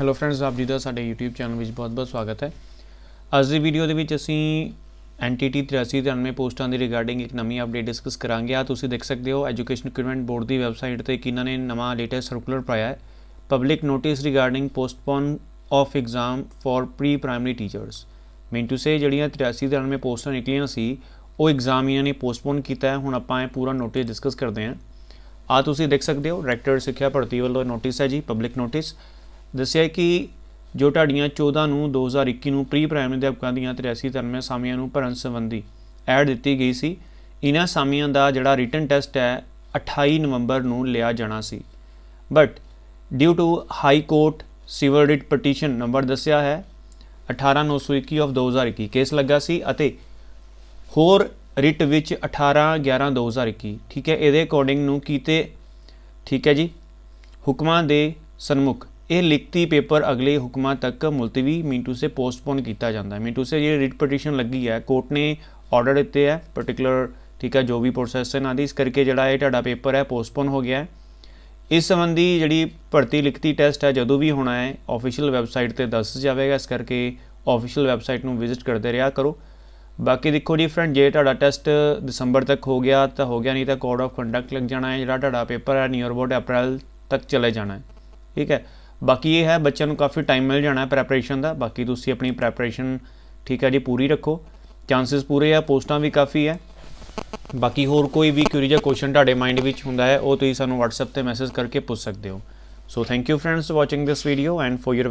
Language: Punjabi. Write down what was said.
ਹੈਲੋ ਫਰੈਂਡਸ ਆਪ ਜੀ ਦਾ ਸਾਡੇ YouTube ਚੈਨਲ ਵਿੱਚ ਬਹੁਤ-ਬਹੁਤ ਸਵਾਗਤ ਹੈ। ਅੱਜ ਦੀ ਵੀਡੀਓ ਦੇ ਵਿੱਚ ਅਸੀਂ ਐਨਟੀਟੀ 8393 ਪੋਸਟਾਂ ਦੀ ਰਿਗਾਰਡਿੰਗ ਇੱਕ ਨਵੀਂ ਅਪਡੇਟ ਡਿਸਕਸ ਕਰਾਂਗੇ। ਆ ਤੁਸੀਂ ਦੇਖ ਸਕਦੇ ਹੋ ਐਜੂਕੇਸ਼ਨ ਰਿਕਰੂਟਮੈਂਟ ਬੋਰਡ ਦੀ ਵੈਬਸਾਈਟ ਤੇ ਕਿਨਾਂ ਨੇ ਨਵਾਂ ਲੇਟੈਸਟ ਸਰਕੂਲਰ ਪਾਇਆ ਹੈ। Public notice regarding postpone of exam for pre primary teachers mean to say ਜਿਹੜੀਆਂ 8393 ਪੋਸਟਾਂ ਨਿਕਲੀਆਂ ਸੀ, ਉਹ ਐਗਜ਼ਾਮ ਇਹਨਾਂ ਨੇ ਪੋਸਟਪੋਨ ਕੀਤਾ ਹੈ। ਹੁਣ ਆਪਾਂ ਇਹ ਪੂਰਾ ਨੋਟਿਸ ਡਿਸਕਸ ਕਰਦੇ ਹਾਂ। ਆ ਤੁਸੀਂ ਦੇਖ ਸਕਦੇ ਹੋ ਡਾਇਰੈਕਟਰ ਸਿੱਖਿਆ ਭਰਤੀ ਵੱਲੋਂ ਨੋਟਿਸ ਹੈ ਜੀ ਪਬਲਿਕ ਨੋਟਿਸ ਦੱਸਿਆ ਕਿ ਜੋ ਢਾਡੀਆਂ 14 ਨੂੰ 2021 ਨੂੰ ਪ੍ਰੀ ਪ੍ਰਾਇਮਰੀ ਅਧਿਆਪਕਾਂ ਦੀਆਂ 83 ਤਰਮੀਆਂ ਸਾਮੀਆਂ ਨੂੰ ਭਰਨ ਸੰਬੰਧੀ ਐਡ ਦਿੱਤੀ ਗਈ ਸੀ, ਇਹਨਾਂ ਸਾਮੀਆਂ ਦਾ ਜਿਹੜਾ ਰਿਟਨ ਟੈਸਟ ਹੈ 28 ਨਵੰਬਰ ਨੂੰ ਲਿਆ ਜਾਣਾ ਸੀ। But due to high court civil writ petition number ਦੱਸਿਆ ਹੈ 18921 ਆਫ 2021 ਕੇਸ ਲੱਗਾ ਸੀ ਅਤੇ ਹੋਰ ਰਿਟ ਵਿੱਚ 18 11 2021 ਠੀਕ ਹੈ, ਇਹਦੇ ਅਕੋਰਡਿੰਗ ਨੂੰ ਕੀਤੇ, ਠੀਕ ਹੈ ਜੀ, ਹੁਕਮਾਂ ਦੇ ਸਨਮੁਖ ਇਹ ਲਿਖਤੀ ਪੇਪਰ ਅਗਲੇ ਹੁਕਮਾਂ ਤੱਕ ਮੁਲਤਵੀ ਮੀਟੂ ਸੇ ਪੋਸਟਪੋਨ ਕੀਤਾ ਜਾਂਦਾ ਹੈ। ਮੀਟੂ ਸੇ ਜਿਹੜੀ ਰਿਟ ਪਟੀਸ਼ਨ ਲੱਗੀ ਹੈ, ਕੋਰਟ ਨੇ ਆਰਡਰ ਦਿੱਤੇ ਹੈ ਪਾਰਟਿਕੂਲਰ ਠੀਕ ਹੈ, ਜੋ ਵੀ ਪ੍ਰੋਸੈਸ ਹੈ ਨਾ ਦੀ, ਇਸ ਕਰਕੇ ਜਿਹੜਾ ਇਹ ਤੁਹਾਡਾ ਪੇਪਰ ਹੈ ਪੋਸਟਪੋਨ ਹੋ ਗਿਆ ਹੈ। ਇਸ ਸੰਬੰਧੀ ਜਿਹੜੀ ਭਰਤੀ ਲਿਖਤੀ ਟੈਸਟ ਹੈ, ਜਦੋਂ ਵੀ ਹੋਣਾ ਹੈ ਆਫੀਸ਼ੀਅਲ ਵੈਬਸਾਈਟ ਤੇ ਦੱਸ ਜਾਵੇਗਾ, ਇਸ ਕਰਕੇ ਆਫੀਸ਼ੀਅਲ ਵੈਬਸਾਈਟ ਨੂੰ ਵਿਜ਼ਿਟ ਕਰਦੇ ਰਿਹਾ ਕਰੋ। ਬਾਕੀ ਦੇਖੋ ਜੀ ਫਰੈਂਡ ਜੇ ਤੁਹਾਡਾ ਟੈਸਟ ਦਸੰਬਰ ਤੱਕ ਹੋ ਗਿਆ, ਤਾਂ ਹੋ ਗਿਆ ਨਹੀਂ ਤਾਂ ਕੋਡ ਆਫ ਕੰਡਕਟ ਲੱਗ ਜਾਣਾ ਹੈ, ਜਿਹੜਾ ਤੁਹਾਡਾ ਪੇਪਰ ਹੈ ਨੀਅਰ ਅਬਾਊਟ ਅਪ੍ਰੈਲ ਤੱਕ ਚਲੇ ਜਾਣਾ ਹੈ। ਠੀਕ ਹੈ। ਬਾਕੀ ਇਹ ਹੈ, ਬੱਚਿਆਂ ਨੂੰ ਕਾਫੀ ਟਾਈਮ ਮਿਲ ਜਾਣਾ ਪ੍ਰੈਪਰੇਸ਼ਨ ਦਾ, ਬਾਕੀ ਤੁਸੀਂ ਆਪਣੀ ਪ੍ਰੈਪਰੇਸ਼ਨ ਠੀਕ ਹੈ ਜੀ, ਪੂਰੀ ਰੱਖੋ। ਚਾਂਸਸ ਪੂਰੇ ਆ, ਪੋਸਟਾਂ ਵੀ ਕਾਫੀ ਹੈ। ਬਾਕੀ ਹੋਰ ਕੋਈ ਵੀ ਕਿਉਰੀ ਜਾਂ ਕੁਐਸਚਨ ਤੁਹਾਡੇ ਮਾਈਂਡ ਵਿੱਚ ਹੁੰਦਾ ਹੈ, ਉਹ ਤੁਸੀਂ ਸਾਨੂੰ WhatsApp ਤੇ ਮੈਸੇਜ ਕਰਕੇ ਪੁੱਛ ਸਕਦੇ ਹੋ। So thank you friends watching this video and for your